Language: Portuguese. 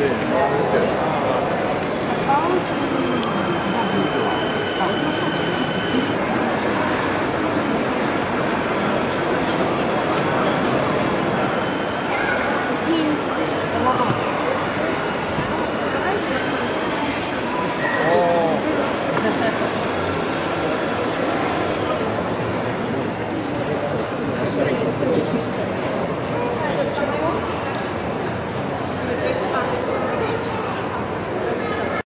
Sim.